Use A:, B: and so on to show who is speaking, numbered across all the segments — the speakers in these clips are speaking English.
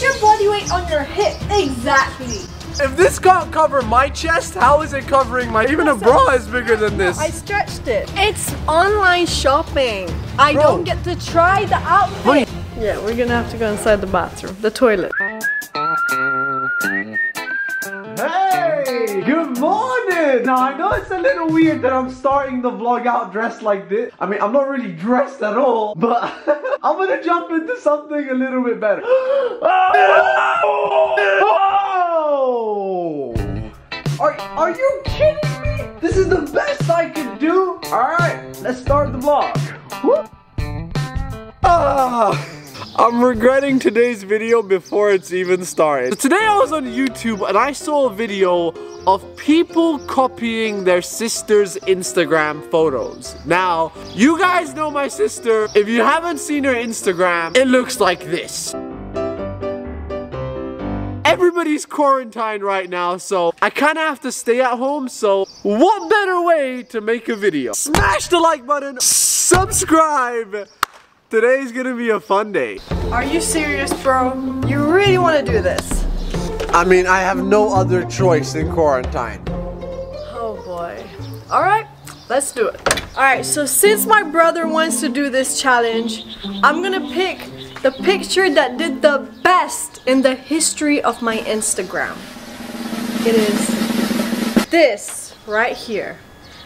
A: Put your body weight on your hip. Exactly.
B: If this can't cover my chest, how is it covering my? Even a bra is bigger than this.
A: I stretched it. It's online shopping. I
B: Bro.
A: don't get to try the outfit.
B: Wait.
A: Yeah, we're gonna have to go inside the bathroom, the toilet.
B: Good morning. Now I know it's a little weird that I'm starting the vlog out dressed like this. I mean, I'm not really dressed at all, but I'm gonna jump into something a little bit better. Oh! Are, are you kidding me? This is the best I could do. All right, let's start the vlog. Ah. I'm regretting today's video before it's even started. So today I was on YouTube and I saw a video of people copying their sister's Instagram photos. Now, you guys know my sister. If you haven't seen her Instagram, it looks like this. Everybody's quarantined right now, so I kind of have to stay at home, so what better way to make a video? Smash the like button, subscribe. Today's gonna be a fun day.
A: Are you serious, bro? You really want to do this?
B: I mean, I have no other choice in quarantine.
A: Oh boy. All right, let's do it. All right, so since my brother wants to do this challenge, I'm gonna pick the picture that did the best in the history of my Instagram. It is this right here.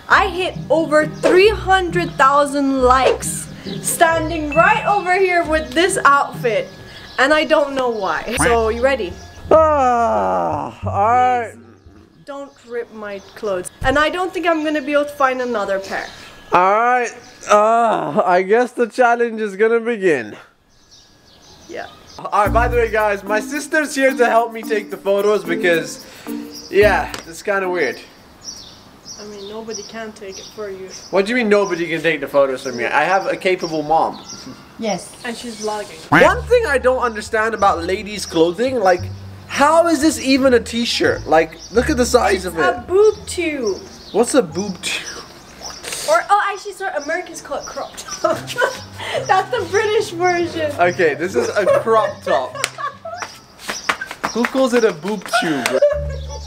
A: I hit over 300,000 likes standing right over here with this outfit and I don't know why. So, you ready?
B: Ah, alright.
A: Don't rip my clothes. And I don't think I'm gonna be able to find another pair.
B: Alright. Uh, I guess the challenge is gonna begin.
A: Yeah.
B: Alright, by the way, guys, my sister's here to help me take the photos because, yeah, it's kind of weird.
A: I mean, nobody can take it for you.
B: What do you mean nobody can take the photos from me? I have a capable mom.
C: Yes.
A: And she's vlogging.
B: One thing I don't understand about ladies' clothing, like, how is this even a t-shirt? Like, look at the size of it.
A: It's A boob tube.
B: What's a boob tube?
A: Or, oh, actually, sorry, Americans call it crop top. That's the British version.
B: Okay, this is a crop top. Who calls it a boob tube?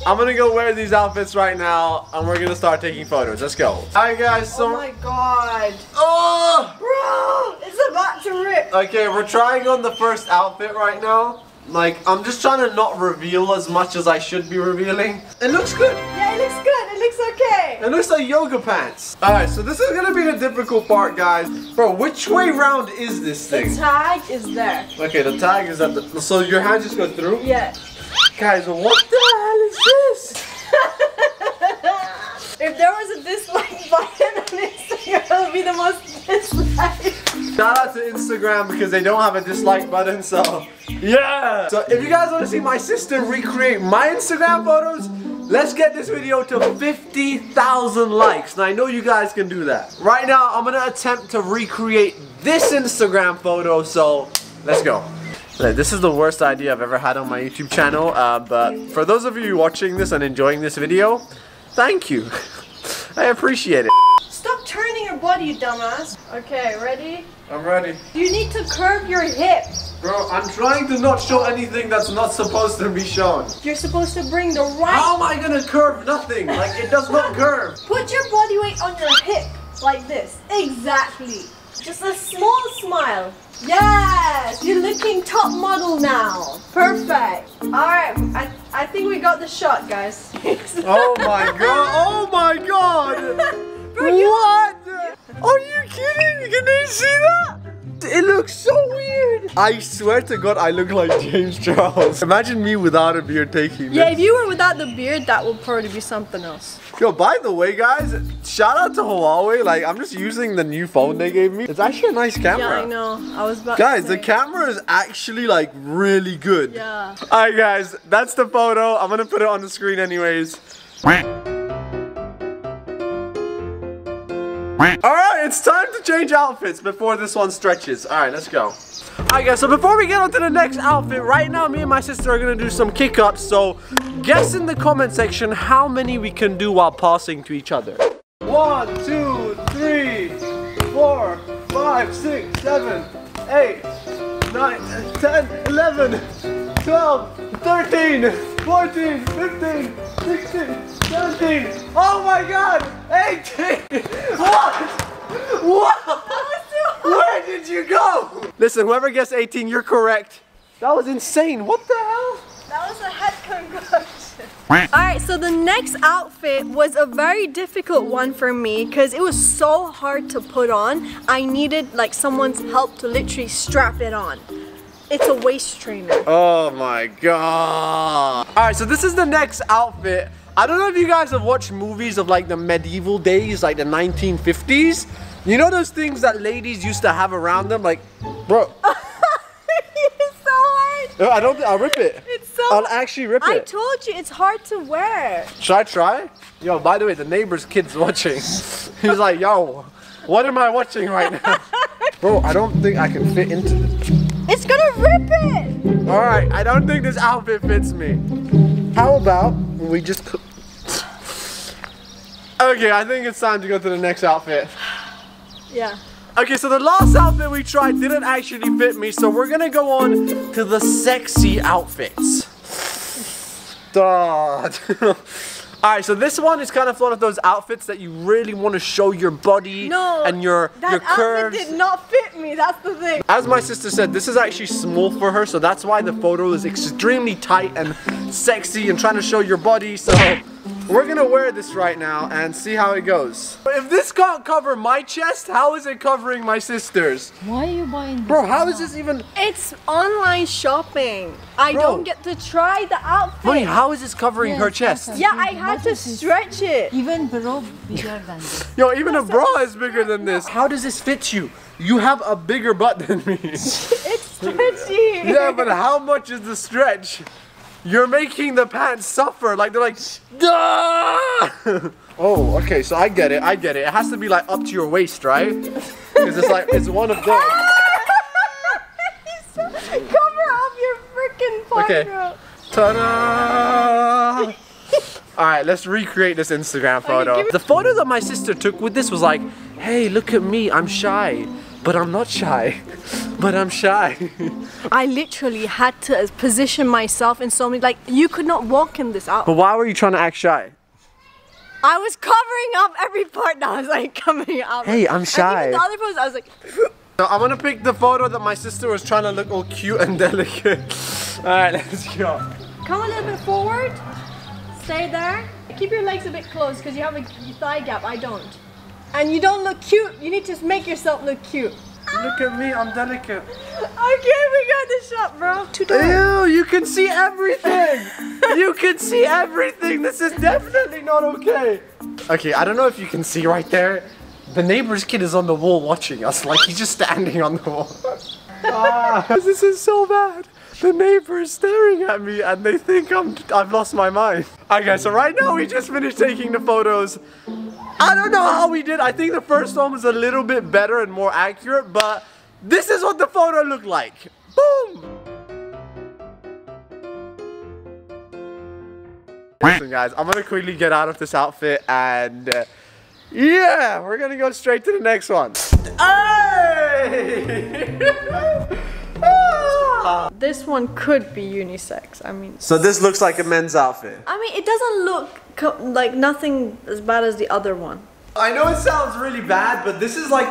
B: I'm gonna go wear these outfits right now and we're gonna start taking photos. Let's go. Alright guys, so
A: Oh my god.
B: Oh!
A: Bro, it's about to rip.
B: Okay, we're trying on the first outfit right now. Like, I'm just trying to not reveal as much as I should be revealing. It looks good.
A: Yeah, it looks good. It looks okay.
B: It looks like yoga pants. Alright, so this is gonna be the difficult part, guys. Bro, which way round is this thing?
A: The tag is there.
B: Okay, the tag is at the. So your hand just goes through?
A: Yeah.
B: Guys, what the hell is this?
A: if there was a dislike button on Instagram, it would be the most disliked.
B: Shout out to Instagram because they don't have a dislike button, so yeah. So if you guys want to see my sister recreate my Instagram photos, let's get this video to 50,000 likes. And I know you guys can do that. Right now, I'm gonna attempt to recreate this Instagram photo, so let's go. Okay, This is the worst idea I've ever had on my YouTube channel, uh, but for those of you watching this and enjoying this video, thank you. I appreciate it.
A: Stop turning your body, you dumbass. Okay, ready?
B: I'm ready.
A: You need to curve your hip.
B: Bro, I'm trying to not show anything that's not supposed to be shown.
A: You're supposed to bring the right.
B: How am I gonna curve nothing? Like, it does not curve.
A: Put your body weight on your hip, like this. Exactly. Just a small smile. Yes, you're looking top model now. Perfect. All right, I, I think we got the shot, guys.
B: Oh my god, oh my god!
A: Bro, you-
B: What? Are you kidding? Can they see that? It looks so weird. I swear to god, I look like James Charles. Imagine me without a beard taking
A: Yeah, if you were without the beard, that would probably be something else.
B: Yo, by the way, guys, shout out to Huawei. Like, I'm just using the new phone they gave me. It's actually a nice camera.
A: Yeah, I know. I was about
B: Guys,
A: to
B: the camera is actually like really good.
A: Yeah.
B: Alright guys, that's the photo. I'm gonna put it on the screen anyways. Alright, it's time to change outfits before this one stretches. Alright, let's go. Alright guys, so before we get on to the next outfit, right now me and my sister are gonna do some kick-ups, so guess in the comment section how many we can do while passing to each other. One, two, three, four, five, six, seven, eight, nine, ten, eleven, 12, 13, 14, 15, 16, 17. Oh my god! 18! What? What? Where did you go? Listen, whoever gets 18, you're correct. That was insane. What the hell?
A: That was a head concussion. Alright, so the next outfit was a very difficult one for me because it was so hard to put on. I needed like someone's help to literally strap it on. It's a waist trainer.
B: Oh my god. Alright, so this is the next outfit. I don't know if you guys have watched movies of like the medieval days, like the 1950s. You know those things that ladies used to have around them? Like, bro,
A: it's so hard.
B: I don't, I'll rip it.
A: It's so
B: I'll actually rip it.
A: I told you it's hard to wear.
B: Should I try? Yo, by the way, the neighbor's kid's watching. He's like, yo, what am I watching right now? Bro, I don't think I can fit into this.
A: It's gonna rip it.
B: All right, I don't think this outfit fits me. How about we just... co- Okay, I think it's time to go to the next outfit.
A: Yeah.
B: Okay, so the last outfit we tried didn't actually fit me, so we're gonna go on to the sexy outfits. Duh. Alright, so this one is kind of one of those outfits that you really want to show your body
A: No.
B: and your
A: that
B: your curves.
A: outfit did not fit me. That's the thing.
B: As my sister said, this is actually small for her, so that's why the photo is extremely tight and sexy and trying to show your body. So we're gonna wear this right now and see how it goes. But if this can't cover my chest, how is it covering my sister's?
C: Why are you buying this?
B: Bro, how is this even?
A: It's online shopping. I
B: Bro.
A: don't get to try the outfit.
B: Wait, how is this covering her chest?
C: yes,
A: yeah, I had to
C: What is this?
A: stretch it.
C: Even bro bigger than this.
B: Yo, even a bra is bigger than this. How does this fit you? You have a bigger butt than me.
A: It's stretchy.
B: yeah, but how much is the stretch? You're making the pants suffer. Like they're like, "Duh!" oh, okay. So I get it. I get it. It has to be like up to your waist, right? Because it's like it's one of those.
A: Cover up your freaking
B: Okay.
A: pocket.
B: Ta-da! All right, let's recreate this Instagram photo.
A: give
B: the photo that my sister took with this was like, hey, look at me, I'm shy. But I'm not shy. But I'm shy.
A: I literally had to position myself in so many, like, you could not walk in this outfit.
B: but why were you trying to act shy?
A: I was covering up every part that I was like coming out.
B: Hey, I'm
A: And
B: shy.
A: even the other photos, I was like,
B: So I'm gonna pick the photo that my sister was trying to look all cute and delicate. All right, let's go.
A: come a little bit forward, stay there. Keep your legs a bit closed because you have a thigh gap, I don't. And you don't look cute, you need to make yourself look cute.
B: Look at me, I'm delicate.
A: Okay, we got the shot, bro. Too dark.
B: Ew, you can see everything. you can see everything. This is definitely not okay. Okay, I don't know if you can see right there. The neighbor's kid is on the wall watching us, like he's just standing on the wall. ah, this is so bad. The neighbor is staring at me and they think I'm I've lost my mind. Okay, so right now we just finished taking the photos. I don't know how we did. I think the first one was a little bit better and more accurate, but this is what the photo looked like. Boom! Listen guys, I'm gonna quickly get out of this outfit and uh, yeah, we're gonna go straight to the next one. Hey! Ah!
A: This one could be unisex. I mean,
B: so this looks like a men's outfit.
A: I mean, it doesn't look co- like nothing as bad as the other one.
B: I know it sounds really bad, but this is like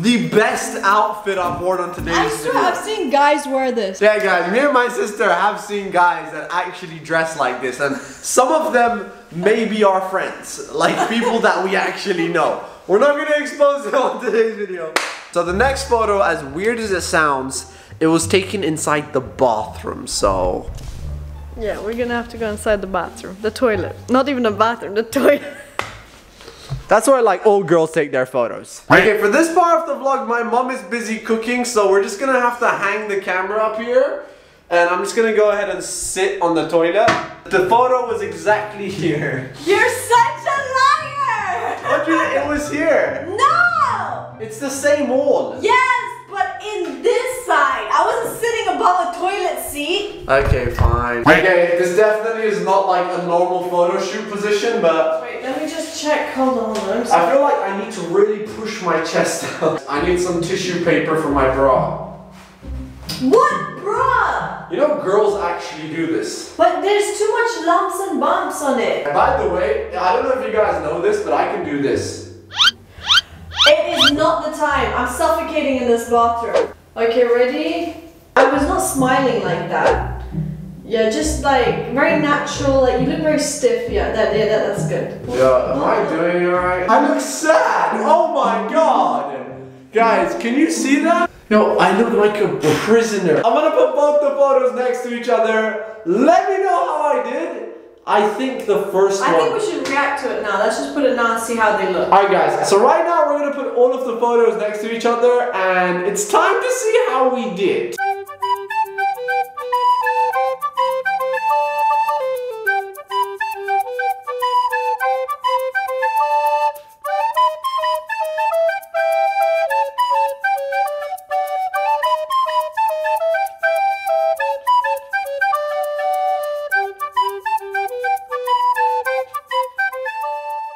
B: the best outfit I've worn on today's video.
A: I've seen guys wear this.
B: Yeah, guys, me and my sister have seen guys that actually dress like this, and some of them may be our friends, like people that we actually know. We're not gonna expose them on today's video. So the next photo, as weird as it sounds, it was taken inside the bathroom, so.
A: Yeah, we're gonna have to go inside the bathroom, the toilet. Not even the bathroom, the toilet.
B: That's where like old girls take their photos. Okay, for this part of the vlog, my mom is busy cooking, so we're just gonna have to hang the camera up here. And I'm just gonna go ahead and sit on the toilet. The photo was exactly here.
A: You're such a liar!
B: Okay, it was here.
A: No!
B: It's the same wall.
A: Yes,
B: Okay, fine. Okay, this definitely is not like a normal photo shoot position, but
A: Wait, let me just check. Hold on. I'm
B: I feel like I need to really push my chest out. I need some tissue paper for my bra.
A: What, bra?
B: You know girls actually do this.
A: But there's too much lumps and bumps on it.
B: By the way, I don't know if you guys know this, but I can do this.
A: It is not the time. I'm suffocating in this bathroom. Okay, ready? I was not smiling like that. Yeah, just like very natural. Like you look very stiff. Yeah, that yeah, that, that's good.
B: Yeah, am I doing alright? I look sad! Oh my god! Guys, can you see that? No, I look like a prisoner. I'm gonna put both the photos next to each other. Let me know how I did. I think the first
A: I
B: one.
A: think we should react to it now. Let's just put it now and see how they look.
B: Alright guys, so right now we're gonna put all of the photos next to each other and it's time to see how we did.